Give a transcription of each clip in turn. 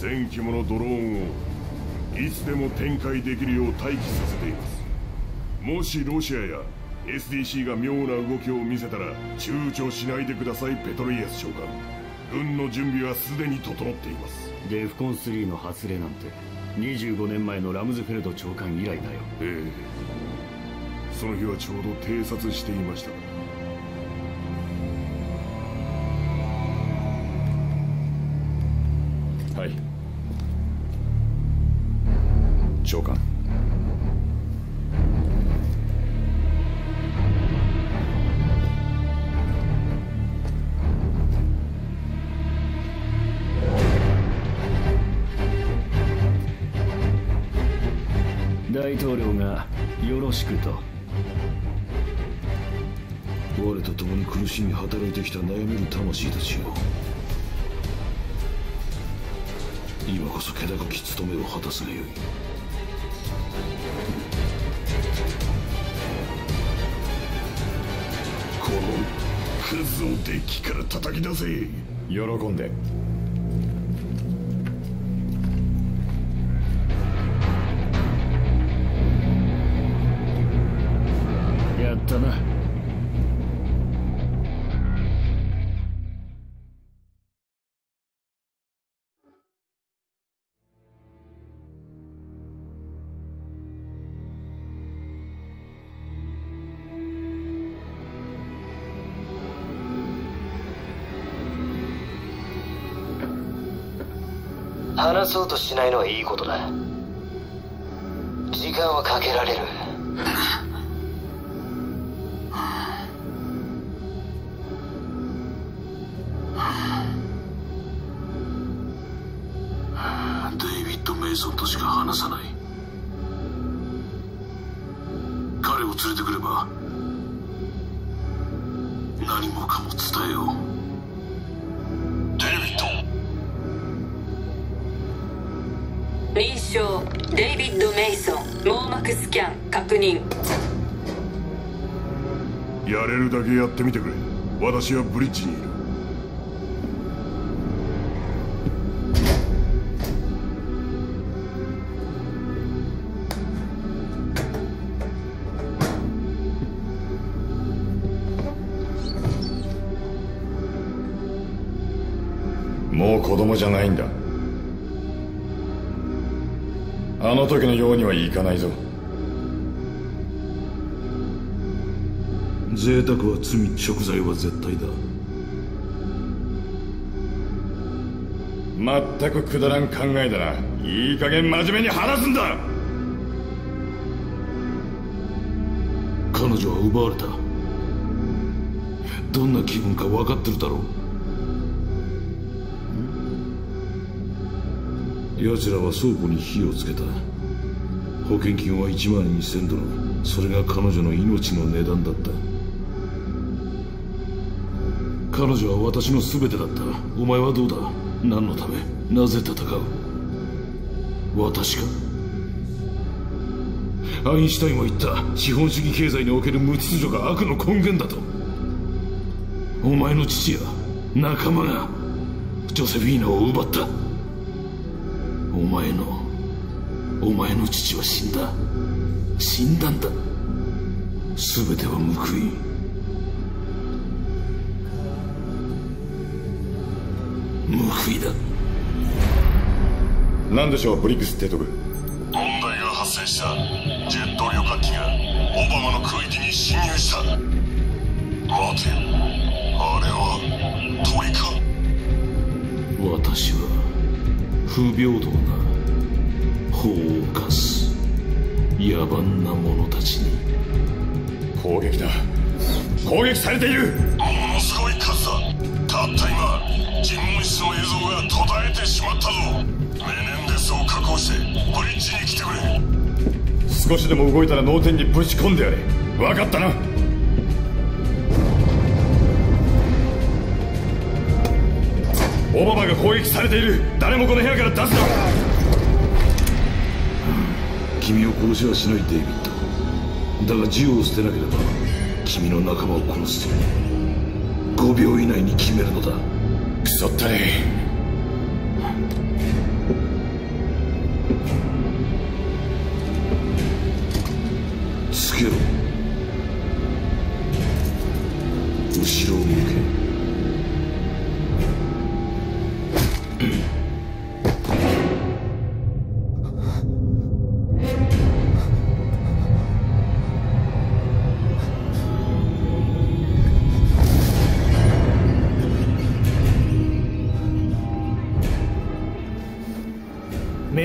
1000機ものドローンをいつでも展開できるよう待機させています。もしロシアや SDC が妙な動きを見せたら躊躇しないでください。ペトロイエス長官。軍の準備はすでに整っています。デフコン3の発令なんて。25年前のラムズフェルド長官以来だよ。ええ。その日はちょうど偵察していました長官大統領がよろしくと。我と共に苦しみ働いてきた悩める魂たちよ。今こそ気高き務めを果たすがよいクズをデッキから叩き出せ。喜んで。やったなそうとしないのはいいことだ。時間はかけられる。デイビッド・メイソンとしか話さない。彼を連れてくれば何もかも伝えよう。認証デイビッド・メイソン網膜スキャン確認。やれるだけやってみてくれ。私はブリッジにいる。もう子供じゃないんだ。あの時のようにはいかないぞ。贅沢は罪食材は絶対だ。全くくだらん考えだな。いい加減真面目に話すんだ。彼女は奪われた。どんな気分か分かってるだろう奴らは倉庫に火をつけた。保険金は1万2000ドル。それが彼女の命の値段だった。彼女は私の全てだった。お前はどうだ？何のため？なぜ戦う？私か？アインシュタインは言った。資本主義経済における無秩序が悪の根源だと。お前の父や仲間がジョセフィーナを奪った。お前のお前の父は死んだ。死んだんだ。全ては報い。報いだ。何でしょうブリックス提督。問題が発生した。ジェット旅客機がオバマの空域に侵入した。待て。よあれは鳥か？私は不平等な法を犯す野蛮な者たちに攻撃だ。攻撃されている。ものすごい数だたった今尋問室の映像が途絶えてしまったぞ。メネンデスを確保してブリッジに来てくれ。少しでも動いたら脳天にぶち込んでやれ。分かったな攻撃されている。誰もこの部屋から出すな。君を殺しはしないデイビッド。だが銃を捨てなければ君の仲間を殺すと5秒以内に決めるのだ。クソったれつけろ。後ろを向け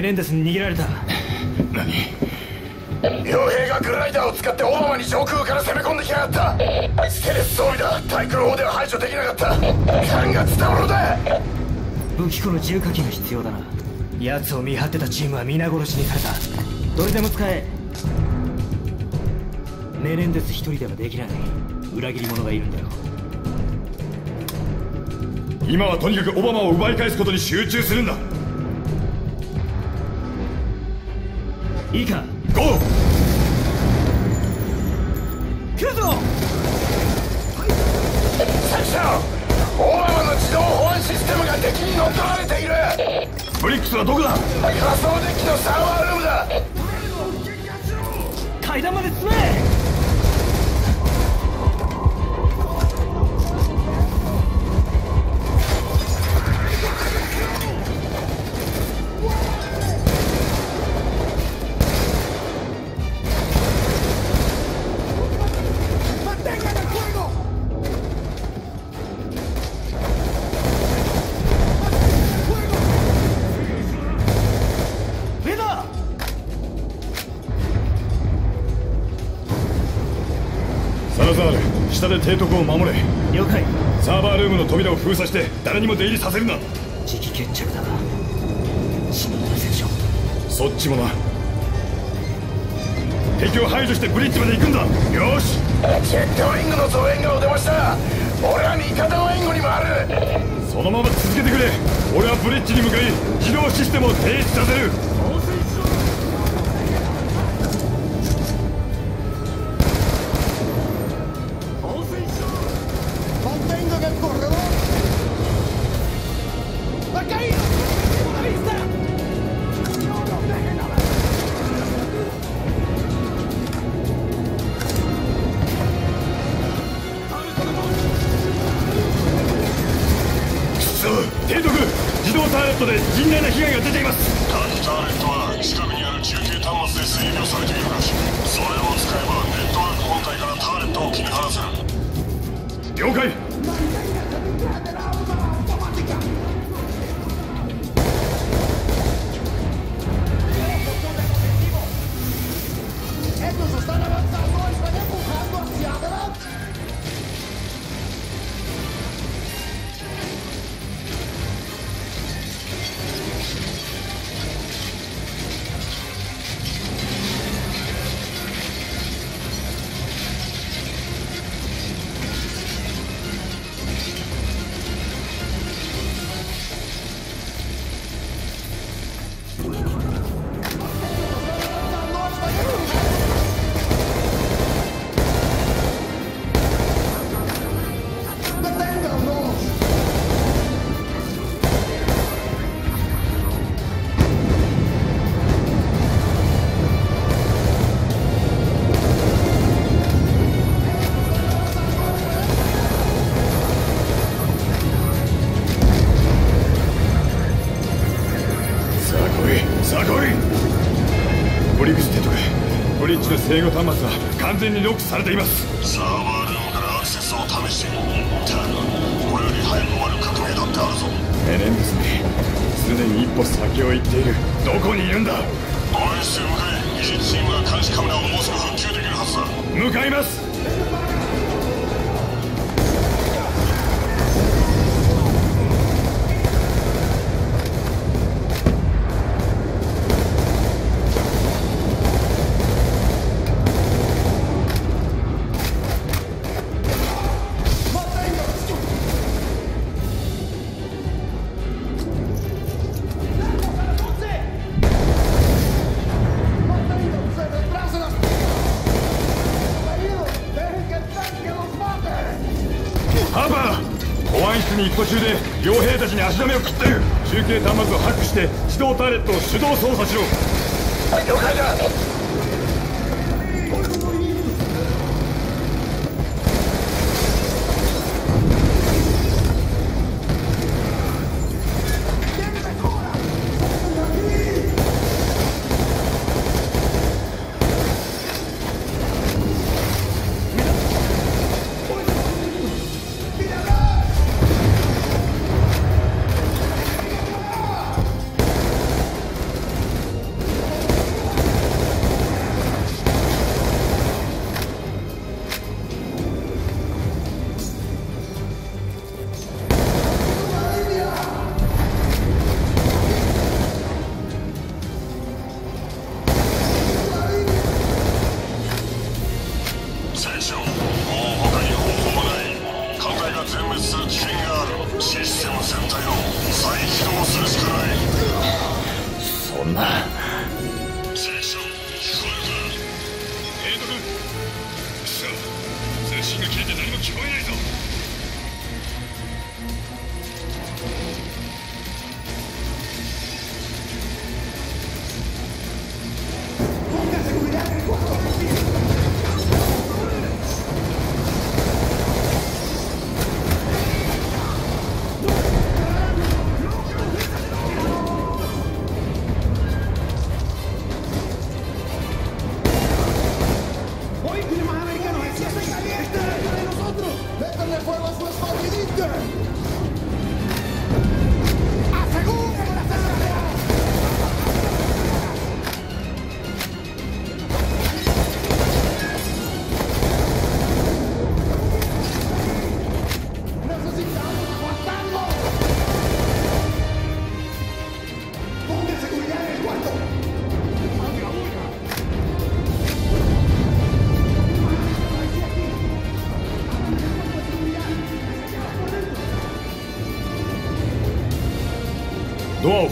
ネンデスに逃げられた。何？傭兵がグライダーを使ってオバマに上空から攻め込んできやがった。ステレス装備だ。対空砲では排除できなかった。感が伝わるだ。武器庫の重火器が必要だな。奴を見張ってたチームは皆殺しにされた。どれでも使え。メネンデス一人ではできない。裏切り者がいるんだよ。今はとにかくオバマを奪い返すことに集中するんだいいか？ゴー！来るぞ！作者オバマの自動保安システムが敵に乗っ取られている。ブリックスはどこだ？仮想デッキのサーバールームだ。階段まで進めで提督を守れ。了解。サーバールームの扉を封鎖して誰にも出入りさせるな。時期決着だ市民のセクションそっちもな。敵を排除してブリッジまで行くんだ。よし。ジェットウィングの増援がお出ました俺は味方の援護にもある。そのまま続けてくれ。俺はブリッジに向かい自動システムを停止させる制御端末は完全にロックされています。サーバールームからアクセスを試してただこれより早く終わる革命だってあるぞ。メネンデスめ常に一歩先を行っている。どこにいるんだ。オアシスへ。向かえ技術チームが監視カメラをもうすぐ復旧できるはずだ。向かいますで傭兵たちに足止めを食ってる。中継端末をハックして自動ターレットを手動操作しろ。了解だ。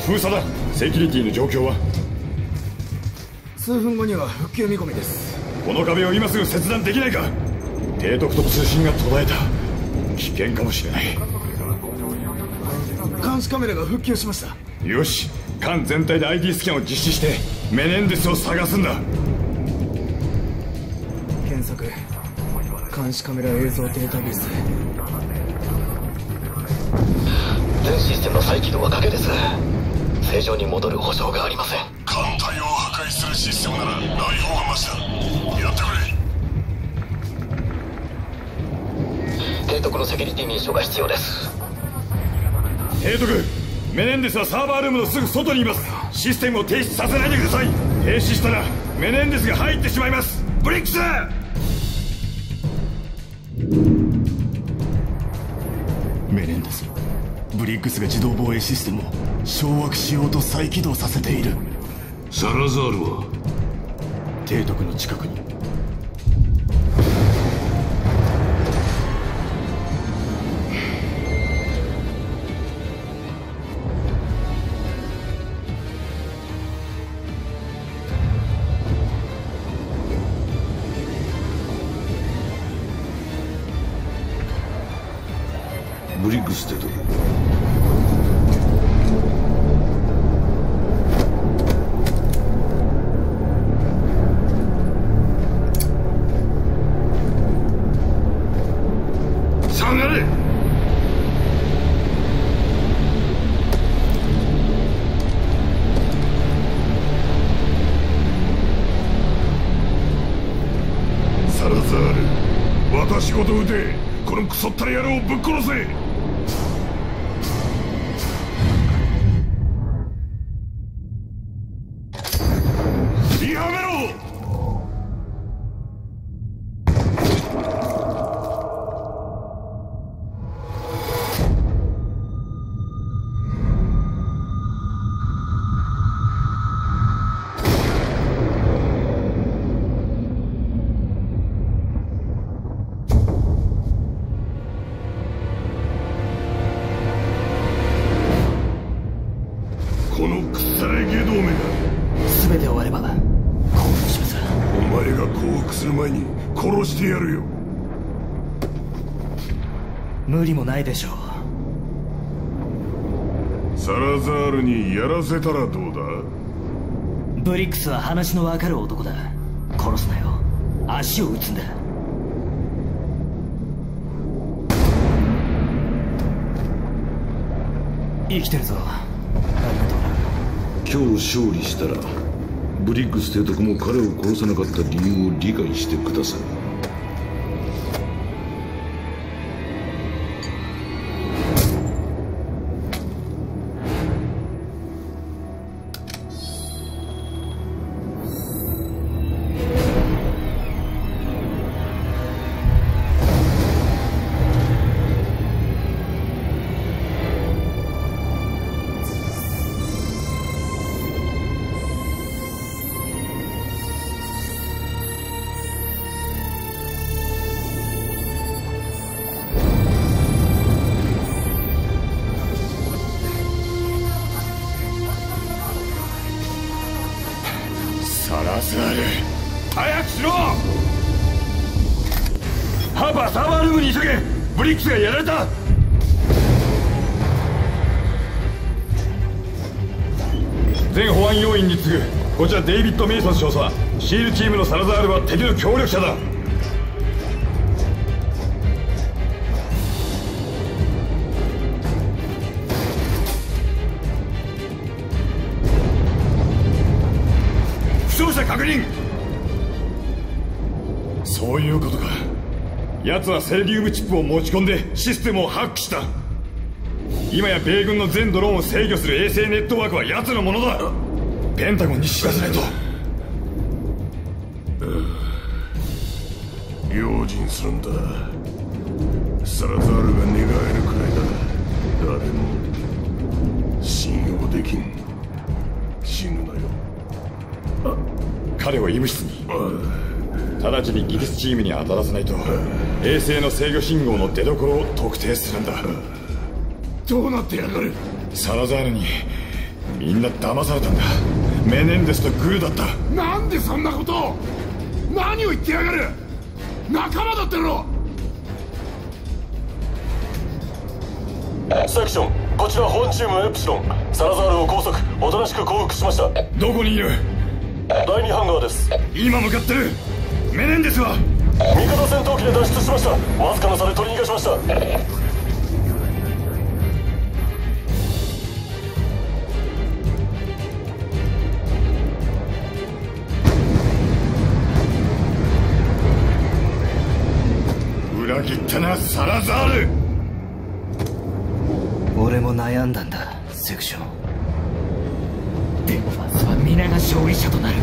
封鎖だ。セキュリティの状況は？数分後には復旧見込みです。この壁を今すぐ切断できないか？提督と通信が途絶えた。危険かもしれない。監視カメラが復旧しました。よし。艦全体で ID スキャンを実施してメネンデスを探すんだ。検索。監視カメラ映像データベース。全システムの再起動は賭けです正常に戻る保証がありません。艦隊を破壊するシステムならない方がマシだやってくれ提督のセキュリティ認証が必要です。提督メネンデスはサーバールームのすぐ外にいます。システムを停止させないでください。停止したらメネンデスが入ってしまいます。ブリックス!メネンデスブリックスが自動防衛システムを掌握しようと再起動させている。サラザールは？提督の近くに。ブリッグステとこのクソったれ野郎をぶっ殺せ。無理もないでしょう。サラザールにやらせたらどうだ？ブリックスは話のわかる男だ。殺すなよ。足を打つんだ。生きてるぞ。今日勝利したらブリッグス提督も彼を殺さなかった理由を理解してくださいサーバールームに急げ。ブリックスがやられた。全保安要員に次ぐこちらデイビッド・メイソン少佐シールチームのサラザールは敵の協力者だ。負傷者確認。そういうことか。奴はセレリウムチップを持ち込んでシステムをハックした。今や米軍の全ドローンを制御する衛星ネットワークは奴のものだ。ペンタゴンに知らせないと。用心するんだ。サラザールが寝返るくらいだ。誰も信用できん。死ぬなよ。彼を医務室に直ちに技術チームに当たらせないと衛星の制御信号の出所を特定するんだ。どうなってやがる？サラザールにみんな騙されたんだ。メネンデスとグルだった。なんでそんなことを？何を言ってやがる？仲間だっての？セクションこちら本チームエプシロン。サラザールを拘束おとなしく降伏しました。どこにいる？第2ハンガーです。今向かってるメネンデスは味方戦闘機で脱出しました。わずかな差で取り逃がしました。裏切ったなサラザール。俺も悩んだんだセクション。でもまずは皆が勝利者となる。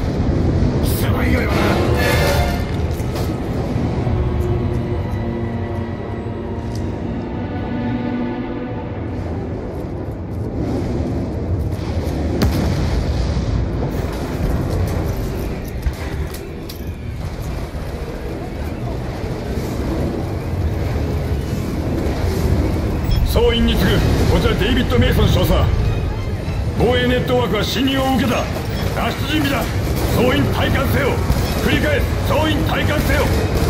貴様以外は。総デイビッド・メイソン少佐。防衛ネットワークは侵入を受けた。脱出準備だ。総員退官せよ。繰り返す。総員退官せよ。